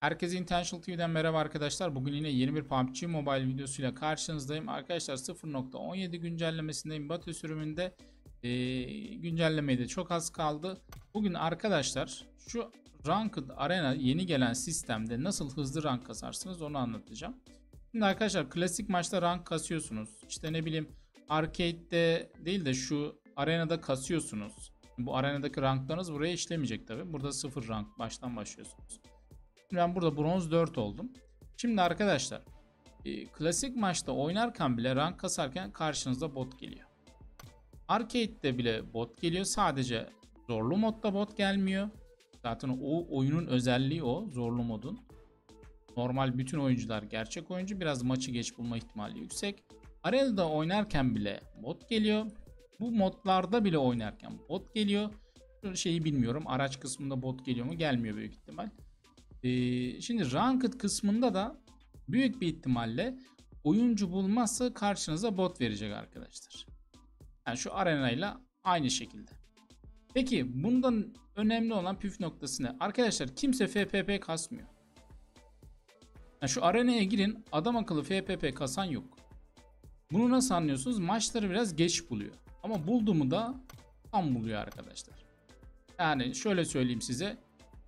Herkese Intentional TV'den merhaba arkadaşlar. Bugün yine yeni bir PUBG Mobile videosuyla karşınızdayım. Arkadaşlar 0.17 güncellemesindeyim. Batı sürümünde Ee, güncellemeye de çok az kaldı. Bugün arkadaşlar şu Ranked Arena yeni gelen sistemde nasıl hızlı rank kasarsınız onu anlatacağım. Şimdi arkadaşlar klasik maçta rank kasıyorsunuz. İşte ne bileyim arcade'de değil de şu arenada kasıyorsunuz. Bu arenadaki ranklarınız buraya işlemeyecek tabi. Burada sıfır rank baştan başlıyorsunuz. Şimdi ben burada bronz 4 oldum. Şimdi arkadaşlar e, klasik maçta oynarken bile rank kasarken karşınıza bot geliyor. Arcade'de bile bot geliyor. Sadece zorlu modda bot gelmiyor. Zaten o oyunun özelliği o. Zorlu modun. Normal bütün oyuncular gerçek oyuncu. Biraz maçı geç bulma ihtimali yüksek. Arena'da oynarken bile bot geliyor. Bu modlarda bile oynarken bot geliyor. Şeyi bilmiyorum. Araç kısmında bot geliyor mu? Gelmiyor büyük ihtimal. Ee, şimdi Ranked kısmında da büyük bir ihtimalle oyuncu bulmazsa karşınıza bot verecek arkadaşlar. Yani şu arenayla aynı şekilde. Peki bundan önemli olan püf noktası ne? Arkadaşlar kimse FPP kasmıyor. Yani şu arenaya girin adam akıllı FPP kasan yok. Bunu nasıl anlıyorsunuz? Maçları biraz geç buluyor. Ama buldu mu da tam buluyor arkadaşlar. Yani şöyle söyleyeyim size.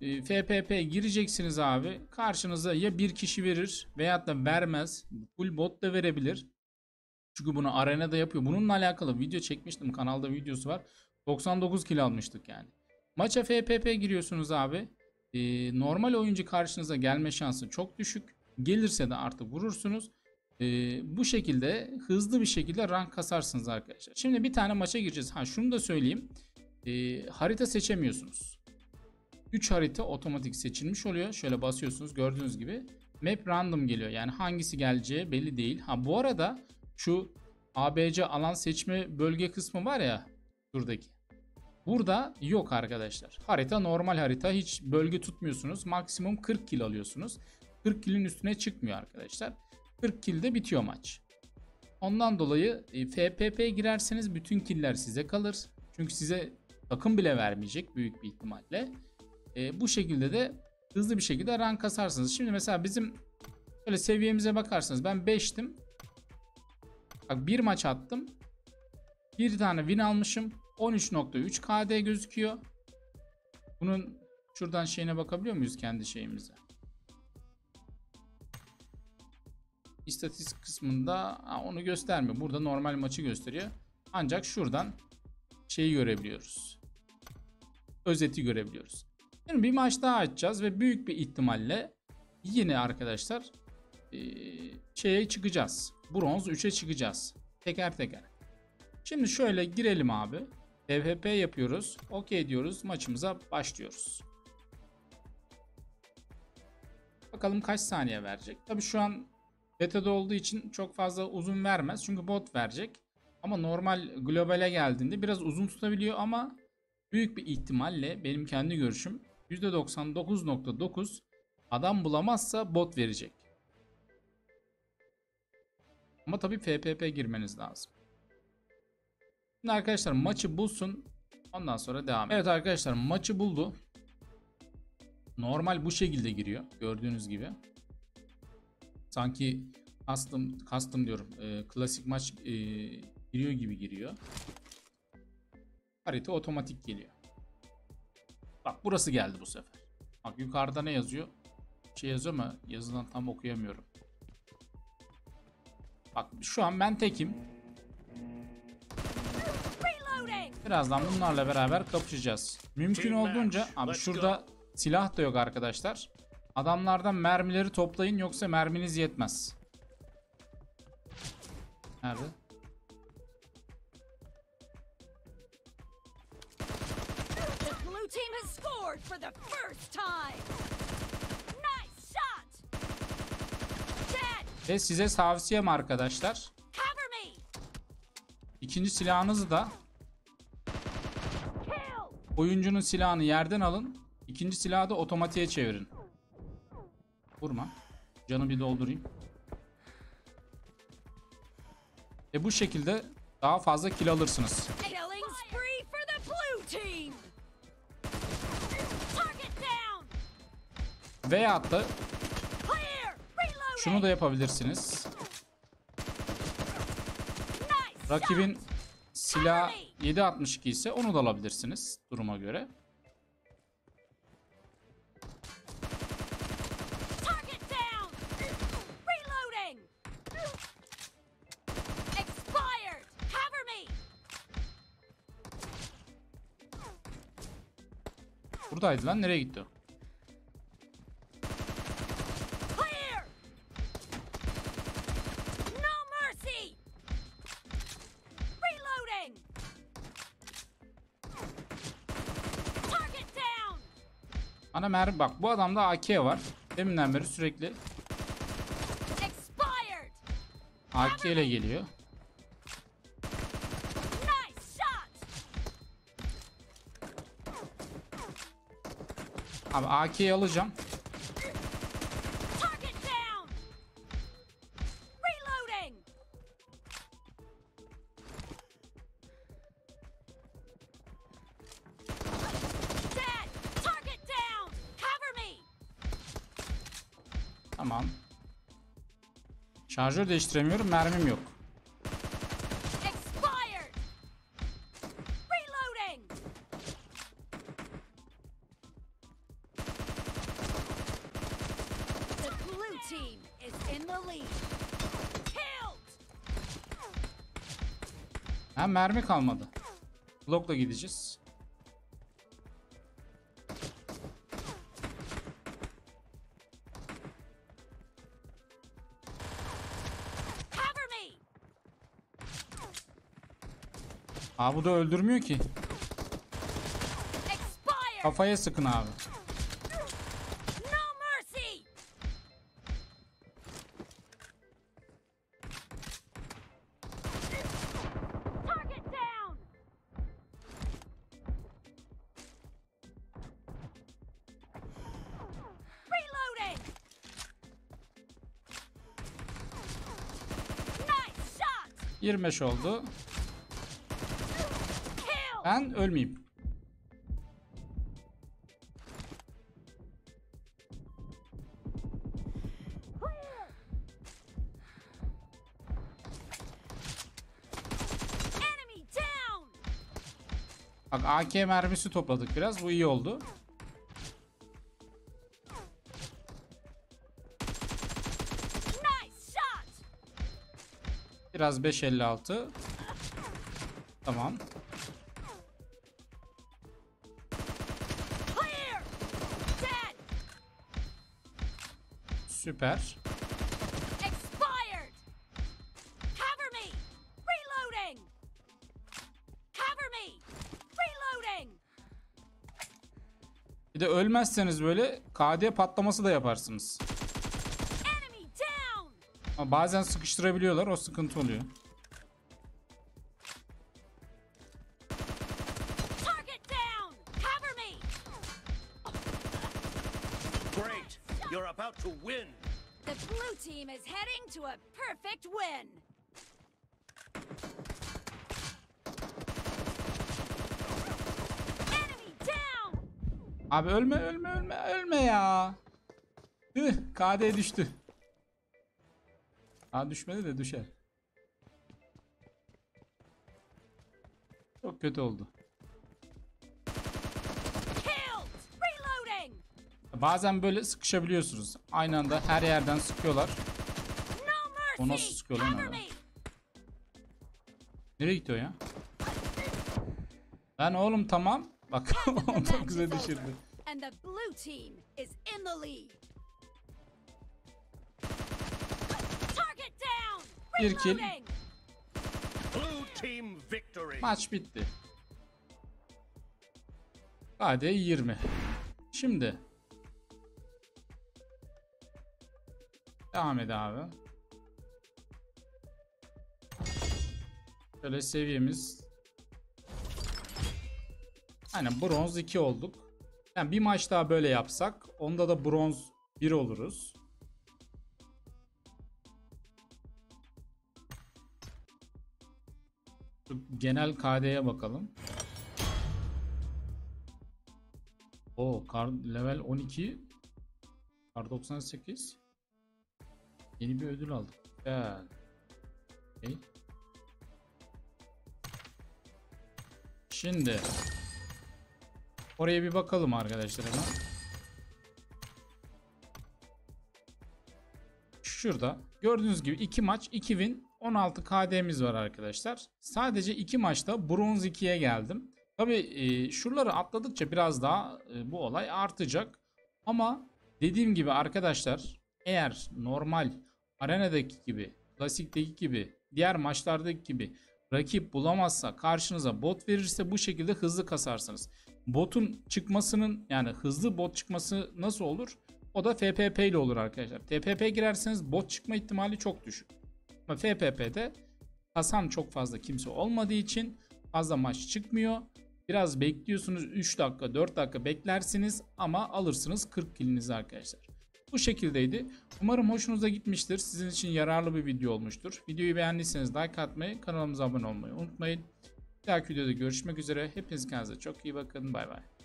E, FPP gireceksiniz abi. Karşınıza ya bir kişi verir veyahut da vermez. Full bot da verebilir. Çünkü bunu arenada yapıyor. Bununla alakalı video çekmiştim. Kanalda videosu var. 99 kill almıştık yani. Maça FPP giriyorsunuz abi. Ee, normal oyuncu karşınıza gelme şansı çok düşük. Gelirse de artık vurursunuz. Ee, bu şekilde hızlı bir şekilde rank kasarsınız arkadaşlar. Şimdi bir tane maça gireceğiz. Ha şunu da söyleyeyim. Ee, harita seçemiyorsunuz. 3 harita otomatik seçilmiş oluyor. Şöyle basıyorsunuz gördüğünüz gibi. Map random geliyor. Yani hangisi geleceği belli değil. Ha bu arada şu ABC alan seçme bölge kısmı var ya şuradaki. Burada yok arkadaşlar. Harita normal harita. Hiç bölge tutmuyorsunuz. Maksimum 40 kill alıyorsunuz. 40 kill'in üstüne çıkmıyor arkadaşlar. 40 kill'de bitiyor maç. Ondan dolayı e, FPP girerseniz bütün killer size kalır. Çünkü size takım bile vermeyecek büyük bir ihtimalle. E, bu şekilde de hızlı bir şekilde rank kasarsınız. Şimdi mesela bizim şöyle seviyemize bakarsanız ben 5'tim. Bak bir maç attım. Bir tane win almışım. 13.3 KD gözüküyor. Bunun şuradan şeyine bakabiliyor muyuz kendi şeyimize? İstatistik kısmında ha, onu göstermiyor. Burada normal maçı gösteriyor. Ancak şuradan şeyi görebiliyoruz. Özeti görebiliyoruz. Şimdi bir maç daha açacağız ve büyük bir ihtimalle yine arkadaşlar şeye çıkacağız. Bronz 3'e çıkacağız. Teker teker. Şimdi şöyle girelim abi. PvP yapıyoruz. OK diyoruz. Maçımıza başlıyoruz. Bakalım kaç saniye verecek. Tabi şu an beta'da olduğu için çok fazla uzun vermez. Çünkü bot verecek. Ama normal globale geldiğinde biraz uzun tutabiliyor ama büyük bir ihtimalle benim kendi görüşüm %99.9 adam bulamazsa bot verecek. Ama tabii FPP girmeniz lazım. Şimdi arkadaşlar maçı bulsun. Ondan sonra devam Evet arkadaşlar maçı buldu. Normal bu şekilde giriyor. Gördüğünüz gibi. Sanki custom, custom diyorum. E, klasik maç e, giriyor gibi giriyor. Harita otomatik geliyor. Bak burası geldi bu sefer. Bak yukarıda ne yazıyor? Şey yazıyor ama yazıdan tam okuyamıyorum. Bak şu an ben tekim. Birazdan bunlarla beraber kapışacağız. Mümkün olduğunca abi şurada silah da yok arkadaşlar. Adamlardan mermileri toplayın yoksa merminiz yetmez. Nerede? Team has scored for the first time. Nice shot. Dead. Ve size tavsiyem arkadaşlar. İkinci silahınızı da oyuncunun silahını yerden alın. İkinci silahı da otomatiğe çevirin. Vurma. Canı bir doldurayım. Ve bu şekilde daha fazla kill alırsınız. Veyahut da şunu da yapabilirsiniz. Rakibin silah 7.62 ise onu da alabilirsiniz duruma göre. Buradaydı lan nereye gitti o? Ana mermi bak bu adamda AK var. Deminden beri sürekli! AK ile geliyor. Abi AK'yi alacağım. Şarjör değiştiremiyorum. Mermim yok. Ha mermi kalmadı. Glock'la gideceğiz. Aa bu da öldürmüyor ki. Kafaya sıkın abi. Nice shot! 25 oldu. Ben ölmeyeyim. Bak AK mermisi topladık biraz. Bu iyi oldu. Biraz 556. Tamam. Süper. Expired! Cover me! Reloading! Cover me! Reloading! Bir de ölmezseniz böyle KD patlaması da yaparsınız. Enemy down! Ama bazen sıkıştırabiliyorlar. O sıkıntı oluyor. Target down! Cover me! Great! You're about to win! The blue team is heading to a perfect win! Enemy down! Abi ölme ölme ölme ölme ya. Tüh, KD düştü. Aa düşmedi de düşer. Çok kötü oldu. Bazen böyle sıkışabiliyorsunuz. Aynı anda her yerden sıkıyorlar. O nasıl sıkıyor lan! Nereye gitti o ya? Ben oğlum tamam. Bak The onu match çok güzel is over, düşürdü. Bir kill. Reloading! Blue team victory! Maç bitti. Hadi 20. Şimdi. Devam et abi. Şöyle seviyemiz. Aynen bronz 2 olduk. Yani bir maç daha böyle yapsak onda da bronz 1 oluruz. Genel KD'ye bakalım. O kar level 12 Kar 98. Yeni bir ödül aldık. Güzel. Okey. Şimdi oraya bir bakalım arkadaşlar hemen. Şurada gördüğünüz gibi 2 maç 2 win 16 KD'miz var arkadaşlar. Sadece 2 maçta bronz 2'ye geldim. Tabi e, şuraları atladıkça biraz daha e, bu olay artacak. Ama dediğim gibi arkadaşlar eğer normal arenadaki gibi, klasikteki gibi, diğer maçlardaki gibi rakip bulamazsa karşınıza bot verirse bu şekilde hızlı kasarsınız. Botun çıkmasının yani hızlı bot çıkması nasıl olur? O da FPP ile olur arkadaşlar. TPP girerseniz bot çıkma ihtimali çok düşük. Ama FPP'de kasan çok fazla kimse olmadığı için fazla maç çıkmıyor. Biraz bekliyorsunuz 3 dakika 4 dakika beklersiniz ama alırsınız 40 kilinizi arkadaşlar. Bu şekildeydi. Umarım hoşunuza gitmiştir. Sizin için yararlı bir video olmuştur. Videoyu beğendiyseniz like atmayı, kanalımıza abone olmayı unutmayın. Bir dahaki videoda görüşmek üzere. Hepiniz kendinize çok iyi bakın. Bay bay.